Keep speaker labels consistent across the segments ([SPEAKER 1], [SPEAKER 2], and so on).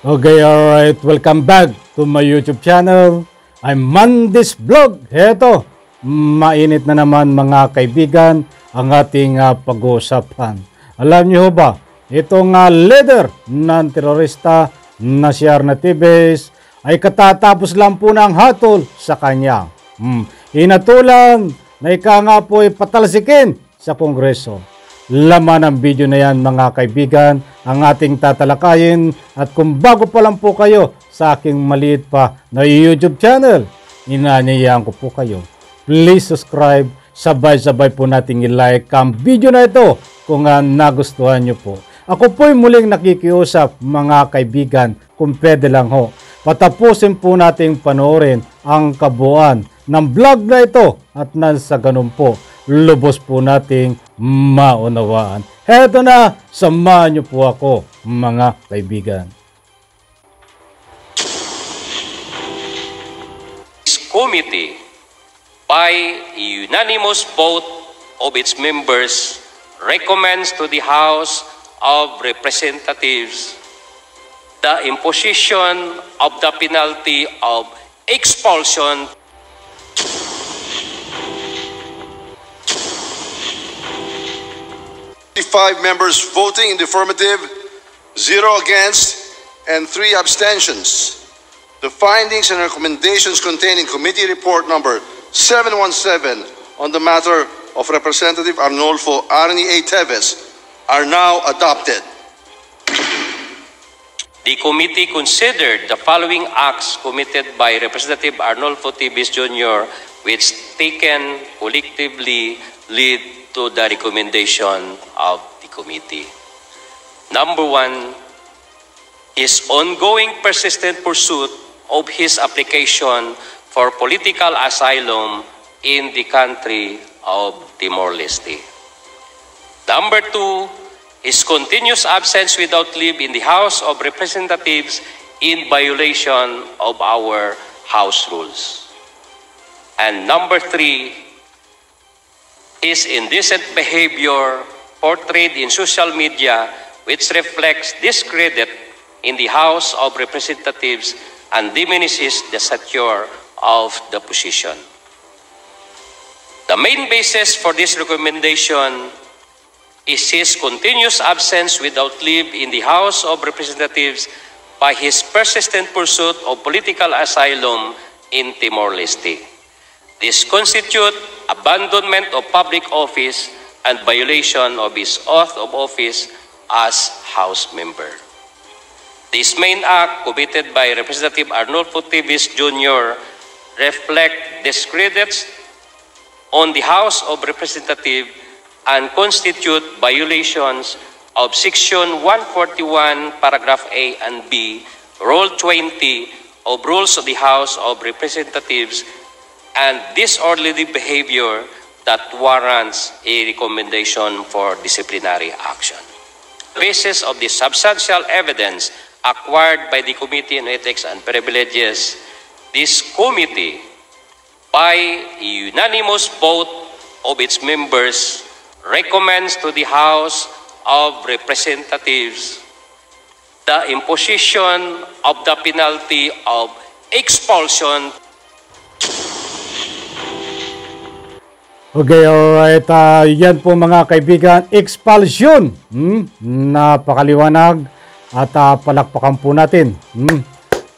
[SPEAKER 1] Okay, alright. Welcome back to my YouTube channel. I'm Mandis Vlog. Heto, mainit na naman mga kaibigan ang ating uh, pag-uusapan. Alam niyo ba, itong uh, leader ng terorista na si Arna Tibes ay katatapos lang po ng hatol sa kanya. Hmm. Inatulan na ika nga po ay patalsikin sa Kongreso. Laman ng video na yan mga kaibigan ang ating tatalakayin at kung bago pa lang po kayo sa aking maliit pa na YouTube channel, inanyayahan ko po kayo. Please subscribe, sabay-sabay po nating i-like ang video na ito kung uh, nagustuhan nyo po. Ako po'y muling nakikiusap mga kaibigan kung pwede lang ho. Patapusin po nating panoorin ang kabuuan ng vlog na ito at nasa ganun po lubos po nating maunawaan. Heto na, samahan niyo po ako mga kaibigan.
[SPEAKER 2] Committee, by unanimous vote of its members, recommends to the House of Representatives the imposition of the penalty of expulsion
[SPEAKER 3] 55 members voting in the affirmative, zero against, and three abstentions. The findings and recommendations contained in committee report number 717 on the matter of Representative Arnolfo Arni A. Teves are now adopted.
[SPEAKER 2] The committee considered the following acts committed by Representative Arnolfo Tibis Jr. which taken collectively lead to the recommendation of the committee. Number one is ongoing persistent pursuit of his application for political asylum in the country of Timor-Leste. Number two is continuous absence without leave in the House of Representatives in violation of our House rules. And number three is indecent behavior portrayed in social media which reflects discredit in the House of Representatives and diminishes the stature of the position. The main basis for this recommendation is his continuous absence without leave in the House of Representatives by his persistent pursuit of political asylum in Timor-Leste. This constitute abandonment of public office and violation of his oath of office as House member. This main act committed by Representative Arnolfo Tivis Jr. reflect discredits on the House of Representatives and constitute violations of Section 141, Paragraph A and B, Rule 20 of Rules of the House of Representatives and disorderly behavior that warrants a recommendation for disciplinary action. Basis of the substantial evidence acquired by the Committee on Ethics and Privileges, this committee, by unanimous vote of its members, recommends to the House of Representatives the imposition of the penalty of expulsion
[SPEAKER 1] Okay, alright. Uh, yan po mga kaibigan, expulsion. Hmm? Napakaliwanag. At uh, palakpakan po natin. Hmm?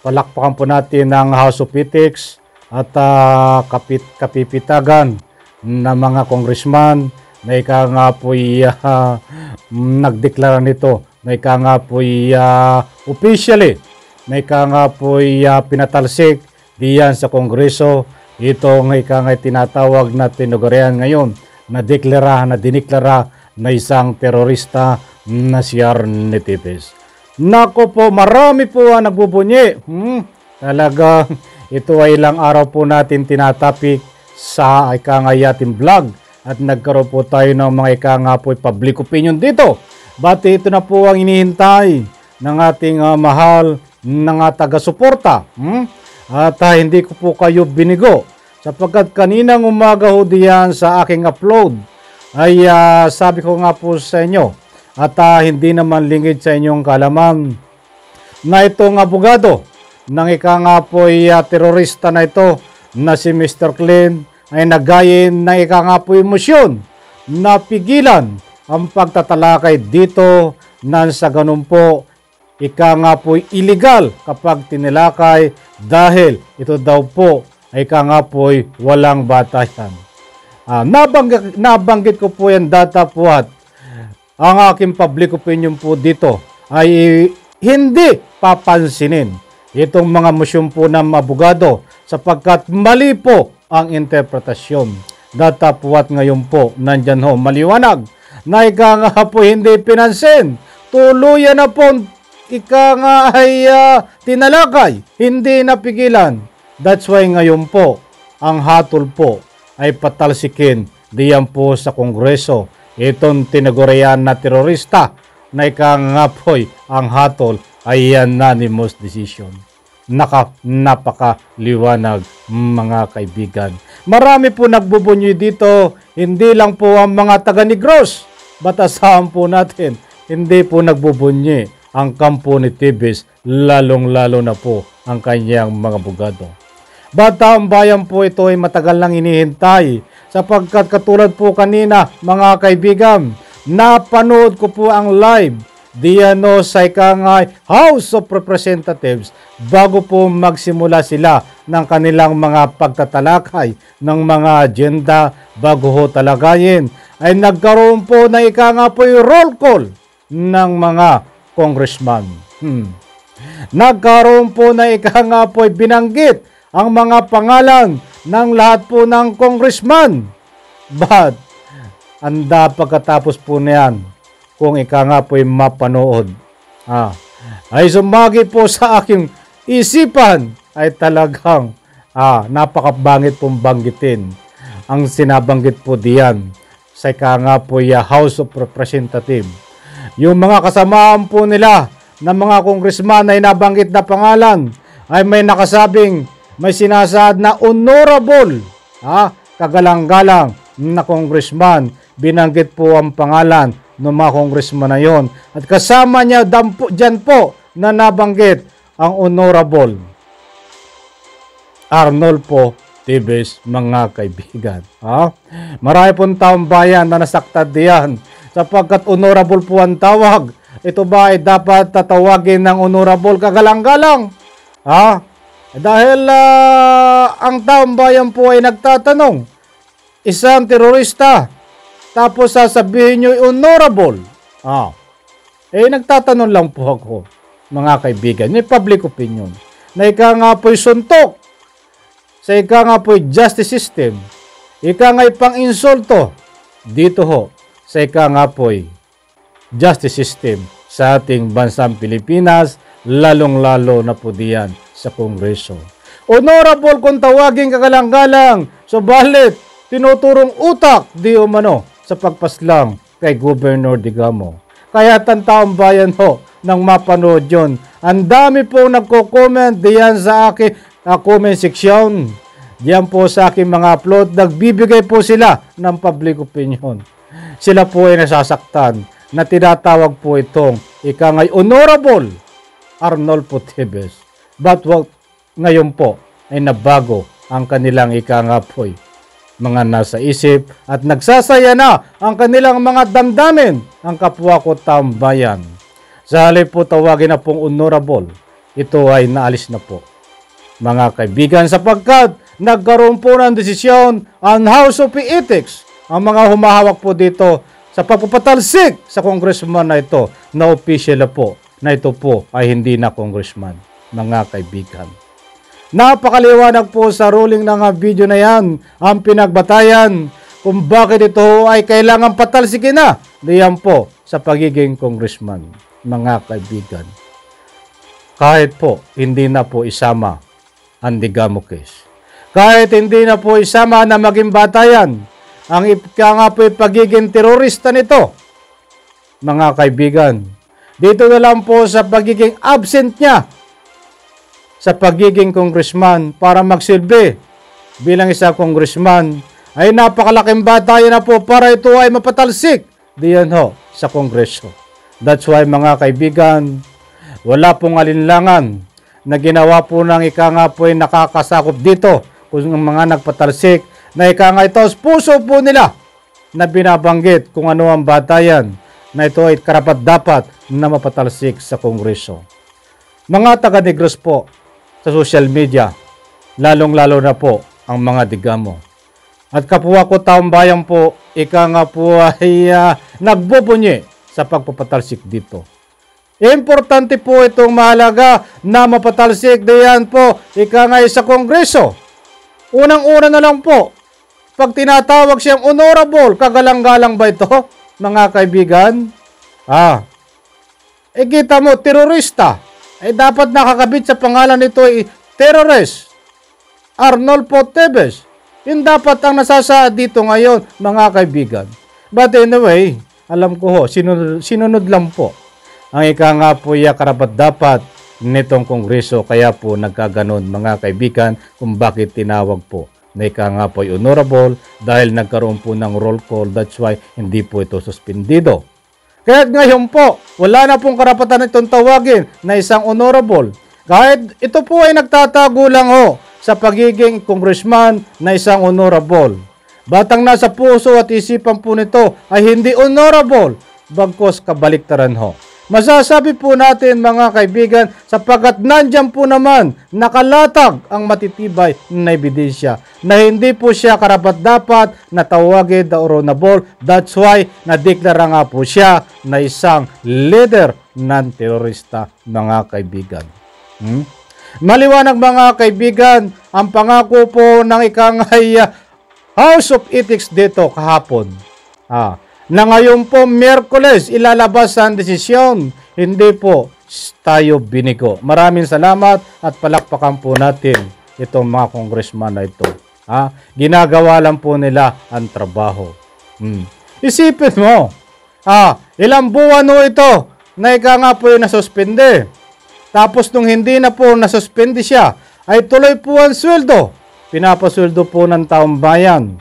[SPEAKER 1] Palakpakan po natin ng House of Ethics at uh, kapit, kapipitagan ng mga congressman na ika nga po uh, nagdeklara nito na ika nga po uh, officially na ika nga po uh, pinatalsik diyan sa kongreso ito ang ika nga tinatawag na tinugurian ngayon na deklara na diniklara na isang terorista na si Arne Tipes. Nako po, marami po ang nagbubunyi. Hmm, talaga, ito ay ilang araw po natin tinatapik sa ika nga yating vlog at nagkaroon po tayo ng mga ika nga po public opinion dito. But ito na po ang inihintay ng ating uh, mahal ng uh, taga-suporta. Hmm? At uh, hindi ko po kayo binigo sapagkat kaninang umaga ho diyan sa aking upload ay uh, sabi ko nga po sa inyo at uh, hindi naman lingid sa inyong kalaman na itong abogado ng ika nga po uh, terorista na ito na si Mr. Clint ay nagayin ng ika nga po emosyon na pigilan ang pagtatalakay dito nang sa ganun po ika nga po illegal kapag tinilakay dahil ito daw po ay ika nga po walang batayan. Uh, nabanggit, nabanggit ko po yan data po at ang aking public opinion po dito ay hindi papansinin itong mga mosyong po ng abogado sapagkat mali po ang interpretasyon. Data po at ngayon po nandyan ho maliwanag na ika nga po hindi pinansin. Tuluyan na po ika nga ay uh, tinalakay, hindi napigilan. That's why ngayon po ang hatol po ay patalsikin diyan po sa Kongreso. Itong tinagurian na terorista na ikangapoy ang hatol ay unanimous decision. Naka, napakaliwanag mga kaibigan. Marami po nagbubunyoy dito, hindi lang po ang mga taga-Negros. Batasahan po natin, hindi po nagbubunyi ang kampo ni Tibis, lalong-lalo na po ang kanyang mga bugado. Batang bayan po ito ay matagal nang inihintay sapagkat katulad po kanina mga kaibigan, napanood ko po ang live diano sa ikangay House of Representatives bago po magsimula sila ng kanilang mga pagtatalakay ng mga agenda bago ho talagayin ay nagkaroon po na ika nga po roll call ng mga congressman. Hmm. Nagkaroon po na ika nga po binanggit ang mga pangalan ng lahat po ng congressman. But, anda pagkatapos po niyan, kung ika nga po mapanood, ah, ay sumagi po sa aking isipan ay talagang ah, napakabangit pong banggitin ang sinabanggit po diyan sa ika nga po ya House of Representative. Yung mga kasamaan po nila ng mga congressman ay nabanggit na pangalan ay may nakasabing may sinasaad na honorable, ha, kagalang-galang na congressman. Binanggit po ang pangalan ng mga congressman na yon. At kasama niya dampo, dyan po na nabanggit ang honorable Arnold po Tibes, mga kaibigan. Ha? Marami pong taong bayan na nasaktad diyan sapagkat honorable po ang tawag. Ito ba ay dapat tatawagin ng honorable kagalang-galang? Ha? Dahil uh, ang taong bayan po ay nagtatanong, isang terorista, tapos sasabihin nyo honorable. Ah, eh nagtatanong lang po ako, mga kaibigan, may public opinion, na ika nga po'y suntok, sa ika nga po'y justice system, ika nga'y pang-insulto, dito ho, sa ika nga po'y justice system sa ating bansang Pilipinas, lalong-lalo na po diyan sa Kongreso. Honorable kung tawagin kagalang-galang, subalit tinuturong utak di umano sa pagpaslang kay Governor Digamo. Kaya tantaong bayan ho nang mapanood yon. Ang dami po nagko-comment diyan sa akin uh, comment section. Diyan po sa aking mga upload, nagbibigay po sila ng public opinion. Sila po ay nasasaktan na tinatawag po itong ikangay honorable Arnold Potebes. But what ngayon po ay nabago ang kanilang ikangapoy mga nasa isip at nagsasaya na ang kanilang mga damdamin ang kapwa ko tambayan. Sa halip po tawagin na pong honorable, ito ay naalis na po. Mga kaibigan sapagkat nagkaroon po ng desisyon ang House of Ethics ang mga humahawak po dito sa pagpapatalsik sa congressman na ito na official po na ito po ay hindi na congressman, mga kaibigan. Napakaliwanag po sa ruling ng video na yan ang pinagbatayan kung bakit ito ay kailangan patalsikin na diyan po sa pagiging congressman, mga kaibigan. Kahit po hindi na po isama ang Digamo case. Kahit hindi na po isama na maging batayan ang ika nga po pagiging terorista nito, mga kaibigan, dito na lang po sa pagiging absent niya sa pagiging congressman para magsilbi bilang isang congressman ay napakalaking batayan na po para ito ay mapatalsik diyan ho sa kongreso. That's why mga kaibigan, wala pong alinlangan na ginawa po ng ika nga po ay nakakasakop dito kung mga nagpatalsik na ika nga ito puso po nila na binabanggit kung ano ang batayan na ito ay karapat dapat na mapatalsik sa Kongreso. Mga taga-Negros po sa social media, lalong-lalo na po ang mga digamo. At kapwa ko taong bayan po, ika nga po ay uh, nagbubunyi sa pagpapatalsik dito. Importante po itong mahalaga na mapatalsik diyan po ika nga sa Kongreso. Unang-una na lang po, pag tinatawag siyang honorable, kagalang-galang ba ito, mga kaibigan? Ah, eh kita mo, terorista. Eh dapat nakakabit sa pangalan nito ay terrorist. Arnold Potebes. Yun dapat ang nasasaad dito ngayon, mga kaibigan. But anyway, alam ko ho, sinunod, sinunod lang po ang ika nga po ya karapat dapat nitong kongreso kaya po nagkaganon mga kaibigan kung bakit tinawag po na ika nga po honorable dahil nagkaroon po ng roll call that's why hindi po ito suspendido. Kaya ngayon po, wala na pong karapatan itong tawagin na isang honorable. Kahit ito po ay nagtatago lang ho sa pagiging congressman na isang honorable. Batang nasa puso at isipan po nito ay hindi honorable, bagkos kabaliktaran ho. Masasabi po natin mga kaibigan sapagkat nandyan po naman nakalatag ang matitibay na ebidensya na hindi po siya karapat dapat na tawagin the honorable. That's why nadeklara nga po siya na isang leader ng terorista mga kaibigan. Hmm? Maliwanag mga kaibigan, ang pangako po ng ikangay uh, House of Ethics dito kahapon. Ah, na ngayon po Miyerkules ilalabas ang desisyon. Hindi po tayo binigo. Maraming salamat at palakpakan po natin itong mga congressman na ito. Ha? Ginagawa lang po nila ang trabaho. Hmm. Isipin mo, ah, ilang buwan no ito na ika nga po yung nasuspende. Tapos nung hindi na po nasuspende siya, ay tuloy po ang sweldo. Pinapasweldo po ng taong bayan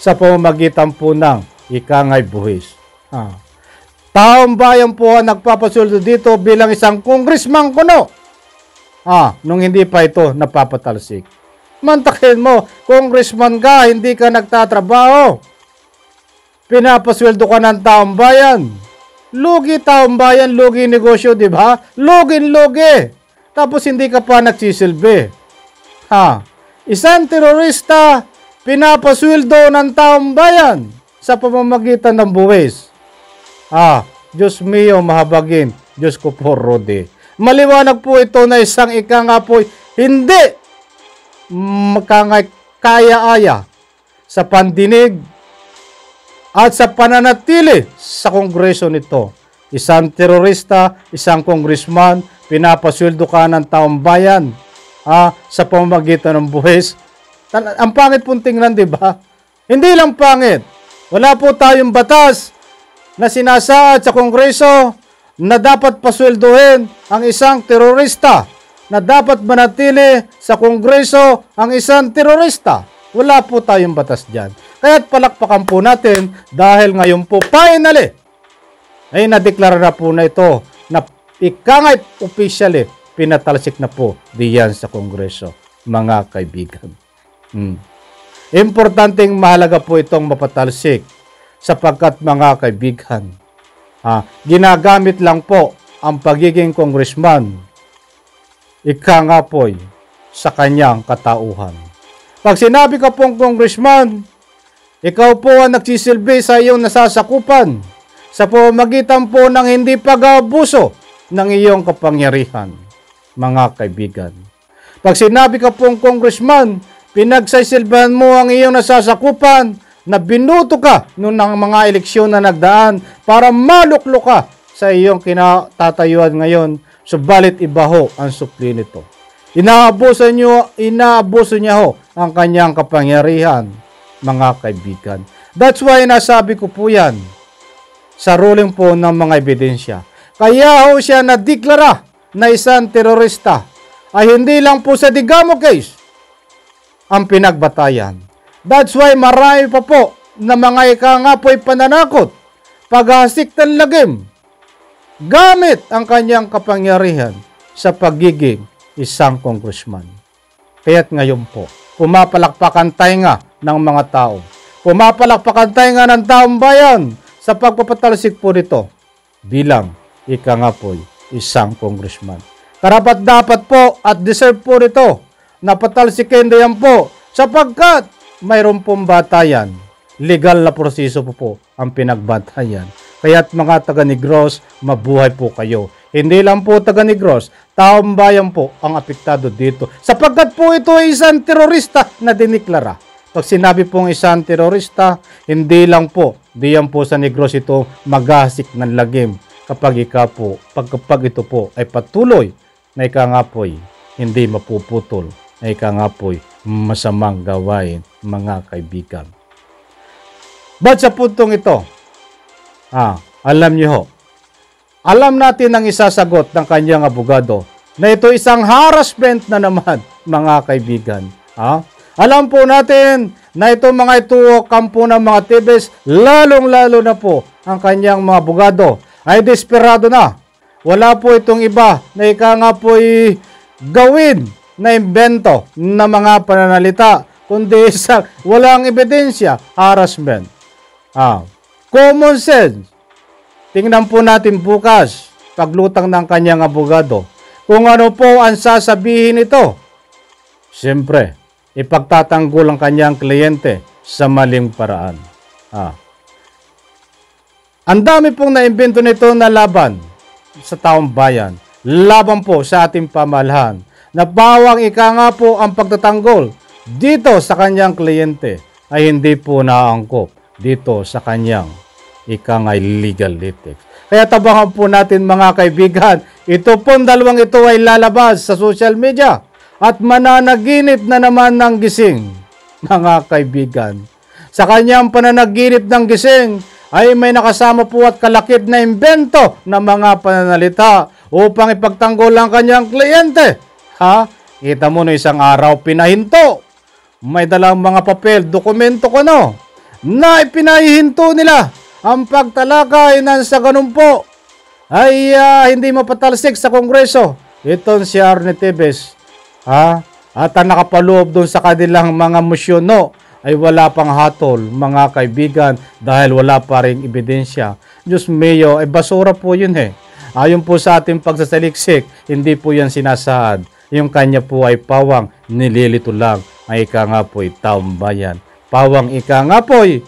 [SPEAKER 1] sa pamamagitan po ng ika nga'y buhis. Ah. Taong bayan po ang nagpapasuldo dito bilang isang congressman kuno. Ah, nung hindi pa ito napapatalsik. Mantakin mo, congressman ka, hindi ka nagtatrabaho. Pinapasweldo ka ng taong bayan. Lugi taong bayan, lugi negosyo, di ba? Lugin lugi. Tapos hindi ka pa nagsisilbi. Ha? Isang terorista, pinapasweldo ng taong bayan sa pamamagitan ng buwis. Ah, Diyos mio mahabagin, Diyos ko po rode. Maliwanag po ito na isang ika nga po hindi makangay kaya-aya sa pandinig at sa pananatili sa kongreso nito. Isang terorista, isang congressman, pinapasweldo ka ng taong bayan ah, sa pamamagitan ng buwis. Ang pangit pong tingnan, di ba? Hindi lang pangit, wala po tayong batas na sinasaad sa Kongreso na dapat pasweldohin ang isang terorista, na dapat manatili sa Kongreso ang isang terorista. Wala po tayong batas dyan. Kaya't palakpakan po natin dahil ngayon po finally ay nadeklara na po na ito na ikangay officially pinatalsik na po diyan sa Kongreso, mga kaibigan. Hmm. Importanteng mahalaga po itong mapatalsik sapagkat mga kaibigan, ah, ginagamit lang po ang pagiging congressman ika nga po'y sa kanyang katauhan. Pag sinabi ka pong congressman, ikaw po ang nagsisilbi sa iyong nasasakupan sa pamamagitan po ng hindi pag-abuso ng iyong kapangyarihan, mga kaibigan. Pag sinabi ka pong congressman, Pinagsisilbahan mo ang iyong nasasakupan na binuto ka noong ng mga eleksyon na nagdaan para maluklo ka sa iyong kinatatayuan ngayon. Subalit iba ho ang supli nito. Inaabuso niyo, inaabuso niya ho ang kanyang kapangyarihan, mga kaibigan. That's why nasabi ko po yan sa ruling po ng mga ebidensya. Kaya ho siya nadeklara na isang terorista ay hindi lang po sa Digamo case, ang pinagbatayan. That's why marami pa po na mga ika nga pananakot, paghasik ng lagim, gamit ang kanyang kapangyarihan sa pagiging isang congressman. Kaya't ngayon po, pumapalakpakan tainga ng mga tao. Pumapalakpakan tainga ng taong bayan sa pagpapatalsik po nito bilang ika nga isang congressman. Karapat dapat po at deserve po nito na patalsikin yan po sapagkat mayroon pong batayan. Legal na proseso po po ang pinagbatayan. Kaya't mga taga Negros, mabuhay po kayo. Hindi lang po taga Negros, taong bayan po ang apektado dito. Sapagkat po ito ay isang terorista na diniklara. Pag sinabi pong isang terorista, hindi lang po, diyan po sa Negros ito magasik ng lagim kapag ika po, pag, kapag ito po ay patuloy na ika nga po'y hindi mapuputol, na ika nga po'y masamang gawain mga kaibigan. Ba't sa puntong ito? Ah, alam niyo ho, alam natin ang isasagot ng kanyang abogado na ito isang harassment na naman, mga kaibigan. Ha? Alam po natin na ito mga ito kampo ng mga tibes, lalong-lalo na po ang kanyang mga abogado ay desperado na. Wala po itong iba na ika nga po gawin na imbento na mga pananalita, kundi isang walang ebidensya, harassment. Ah, common sense Tingnan po natin bukas, paglutang ng kanyang abogado, kung ano po ang sasabihin nito. Siyempre, ipagtatanggol ang kanyang kliyente sa maling paraan. Ah. Ang dami pong naimbento nito na laban sa taong bayan, laban po sa ating pamalahan, na bawang ika nga po ang pagtatanggol dito sa kanyang kliyente ay hindi po naangkop dito sa kanyang ika nga legal litig. Kaya tabangan po natin mga kaibigan, ito pong dalawang ito ay lalabas sa social media at mananaginip na naman ng gising, mga kaibigan. Sa kanyang pananaginip ng gising ay may nakasama po at kalakip na imbento ng mga pananalita upang ipagtanggol ang kanyang kliyente. Ha? Kita mo no isang araw pinahinto. May dalang mga papel, dokumento ko no, na ipinahihinto nila ang pagtalakay ng sa ganun po ay uh, hindi mapatalsik sa Kongreso. Ito si Arne Tebes. Ha? At ang nakapaloob doon sa kanilang mga musyono ay wala pang hatol, mga kaibigan, dahil wala pa rin ebidensya. Diyos mayo, ay basura po yun eh. Ayon po sa ating pagsasaliksik, hindi po yan sinasahad. Yung kanya po ay pawang, nililito lang. Ang ika nga po ay taong. Pawang ika nga po ay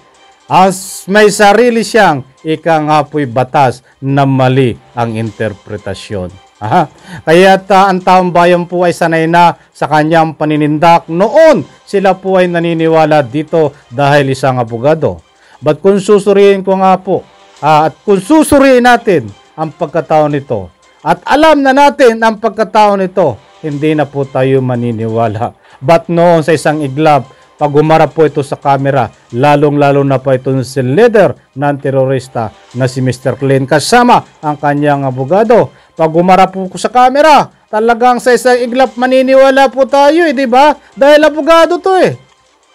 [SPEAKER 1] as may sarili siyang ika nga po'y batas na mali ang interpretasyon. Aha. Kaya uh, ang taong po ay sanay na sa kanyang paninindak. Noon, sila po ay naniniwala dito dahil isang abogado. But kung susuriin ko nga po, uh, at kung susuriin natin ang pagkatao nito, at alam na natin ang pagkatao nito, hindi na po tayo maniniwala. But noon sa isang iglap, pag umarap po ito sa camera, lalong-lalo na po ito si leader ng terorista na si Mr. Clean kasama ang kanyang abogado. Pag umarap po sa camera, talagang sa isang iglap maniniwala po tayo eh, di ba? Dahil abogado to eh.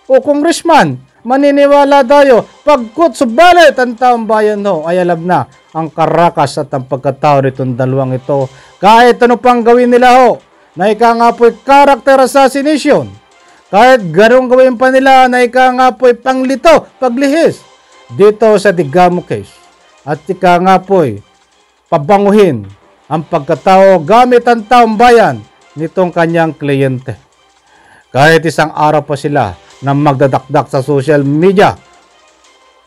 [SPEAKER 1] O congressman, maniniwala tayo. Pagkot subalit ang taong bayan no, ay alam na ang karakas at ang pagkatao nitong dalawang ito. Kahit ano pang gawin nila ho, na ika nga po character assassination kahit ganun gawin pa nila na ika nga po'y panglito, paglihis dito sa Digamo case. At ika nga po'y pabanguhin ang pagkatao gamit ang taong bayan nitong kanyang kliyente. Kahit isang araw pa sila na magdadakdak sa social media,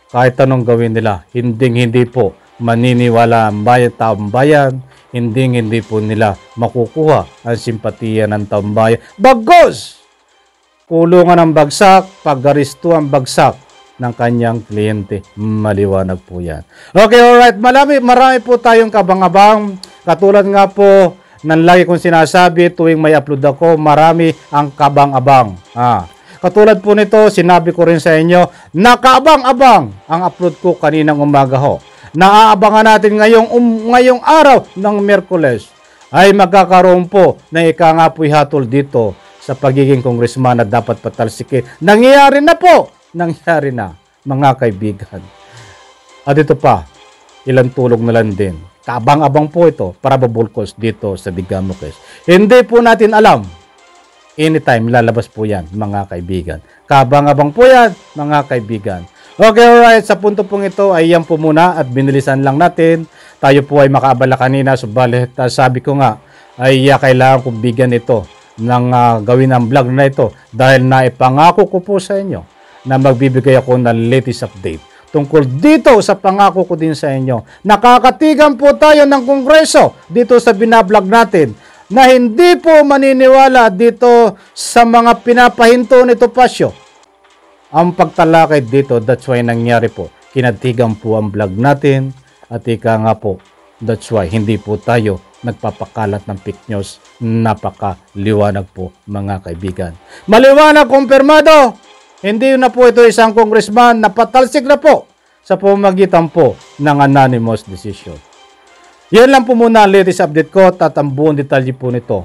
[SPEAKER 1] kahit anong gawin nila, hindi hindi po maniniwala ang bayan, taong bayan, hindi hindi po nila makukuha ang simpatiya ng taong bayan. Bagos! kulungan ng bagsak, pag-aristo ang bagsak ng kanyang kliyente. Maliwanag po yan. Okay, alright. Marami, marami po tayong kabang-abang. Katulad nga po ng lagi kong sinasabi tuwing may upload ako, marami ang kabang-abang. Ah. Katulad po nito, sinabi ko rin sa inyo, nakaabang-abang ang upload ko kaninang umaga ho. Naaabangan natin ngayong, um, ngayong araw ng Merkules ay magkakaroon po na ika nga po'y hatol dito sa pagiging congressman na dapat patalsikin. Nangyayari na po! Nangyayari na, mga kaibigan. At ito pa, ilang tulog na lang din. Kaabang-abang po ito para babulkos dito sa Digamocles. Hindi po natin alam. Anytime lalabas po yan, mga kaibigan. Kaabang-abang po yan, mga kaibigan. Okay, alright. Sa punto pong ito ay yan po muna at binilisan lang natin. Tayo po ay makaabala kanina. Subalit, uh, sabi ko nga, ay uh, kailangan kong bigyan ito ng uh, gawin ang vlog na ito dahil naipangako ko po sa inyo na magbibigay ako ng latest update tungkol dito sa pangako ko din sa inyo. Nakakatigan po tayo ng Kongreso dito sa binablog natin na hindi po maniniwala dito sa mga pinapahinto nito Pasyo. Ang pagtalakay dito, that's why nangyari po. Kinatigan po ang vlog natin at ika nga po, that's why hindi po tayo nagpapakalat ng fake news. Napakaliwanag po mga kaibigan. Maliwanag, kumpirmado! Hindi na po ito isang congressman na patalsik na po sa pamagitan po ng anonymous decision. Yan lang po muna ang latest update ko at ang buong detalye po nito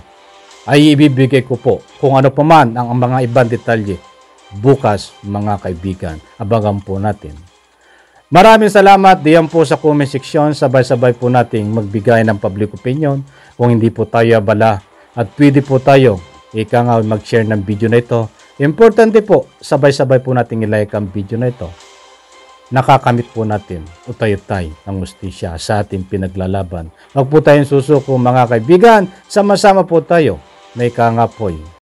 [SPEAKER 1] ay ibibigay ko po kung ano pa man ang mga ibang detalye bukas mga kaibigan. Abangan po natin. Maraming salamat diyan po sa comment section. Sabay-sabay po nating magbigay ng public opinion kung hindi po tayo abala at pwede po tayo ika nga mag-share ng video na ito Importante po, sabay-sabay po natin ilike ang video na ito. Nakakamit po natin utay-utay ng mustisya sa ating pinaglalaban. Huwag po tayong susuko mga kaibigan, sama-sama po tayo na ikangapoy